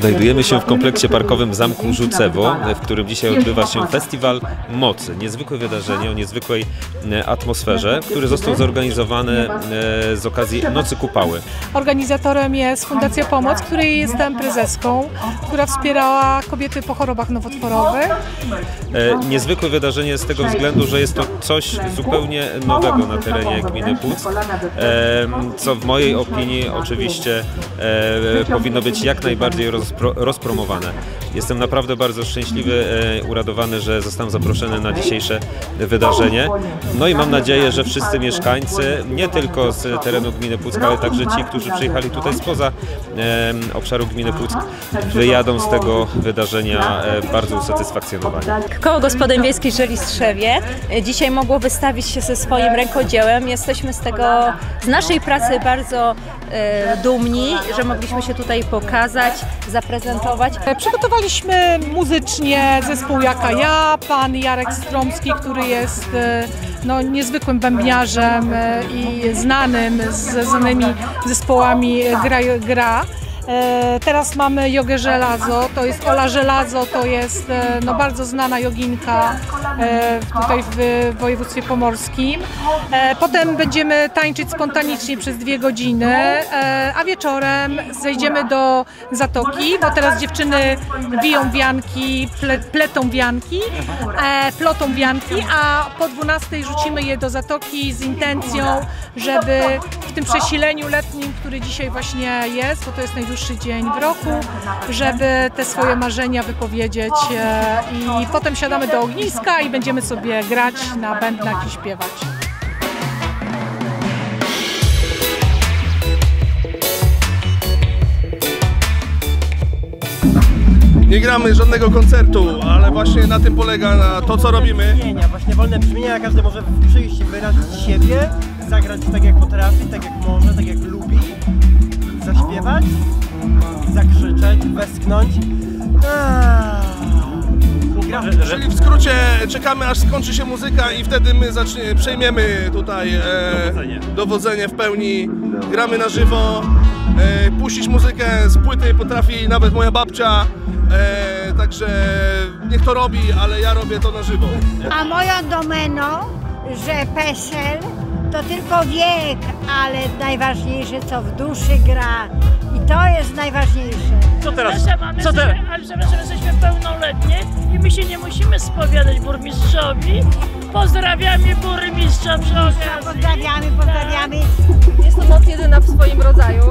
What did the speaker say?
Znajdujemy się w kompleksie parkowym Zamku Rzucewo, w którym dzisiaj odbywa się Festiwal Mocy. Niezwykłe wydarzenie o niezwykłej e, atmosferze, który został zorganizowany e, z okazji Nocy Kupały. Organizatorem jest Fundacja Pomoc, której jestem prezeską, która wspierała kobiety po chorobach nowotworowych. E, Niezwykłe wydarzenie z tego względu, że jest to coś zupełnie nowego na terenie gminy e, co w mojej opinii oczywiście powinno być jak najbardziej rozpro, rozpromowane. Jestem naprawdę bardzo szczęśliwy, e, uradowany, że zostałem zaproszony na dzisiejsze wydarzenie. No i mam nadzieję, że wszyscy mieszkańcy, nie tylko z terenu gminy Puck, ale także ci, którzy przyjechali tutaj spoza e, obszaru gminy Puck, wyjadą z tego wydarzenia e, bardzo usatysfakcjonowani. Koło Gospodyń Wiejskich Żelistrzewie dzisiaj mogło wystawić się ze swoim rękodziełem. Jesteśmy z tego, z naszej pracy bardzo e, dumni, że mogliśmy się tutaj pokazać, zaprezentować. Przygotowaliśmy muzycznie zespół Jaka Ja, pan Jarek Stromski, który jest e, no, niezwykłym bębniarzem e, i znanym z znanymi zespołami gra. gra. E, Teraz mamy jogę żelazo, to jest Ola Żelazo, to jest e, no, bardzo znana joginka e, tutaj w województwie pomorskim. Potem będziemy tańczyć spontanicznie przez dwie godziny, a wieczorem zejdziemy do zatoki, bo teraz dziewczyny wiją wianki, ple, pletą wianki, plotą wianki, a po 12 rzucimy je do zatoki z intencją, żeby w tym przesileniu letnim, który dzisiaj właśnie jest, bo to jest najdłuższy dzień w roku, żeby te swoje marzenia wypowiedzieć e, i potem siadamy do ogniska i będziemy sobie grać na bębnach i śpiewać. Nie gramy żadnego koncertu, ale właśnie na tym polega na to, co robimy. brzmienia, właśnie wolne brzmienia, każdy może przyjść i wyrazić siebie, zagrać tak jak potrafi, tak jak może, tak jak lubi, zaśpiewać, zakrzyczeć, westchnąć. Gramy. Czyli w skrócie czekamy aż skończy się muzyka i wtedy my zacznie, przejmiemy tutaj e, dowodzenie. w pełni. Gramy na żywo. E, puścić muzykę z płyty potrafi nawet moja babcia. E, także niech to robi, ale ja robię to na żywo. A moją domeną, że PESEL to tylko wiek, ale najważniejsze co w duszy gra. I to jest najważniejsze. Co teraz? mamy Co teraz? Ale przepraszam, jesteśmy pełnoletnie i my się nie musimy spowiadać burmistrzowi. Pozdrawiamy burmistrza przy okazji. Pozdrawiamy, pozdrawiamy. Jest to moc jedyna w swoim rodzaju.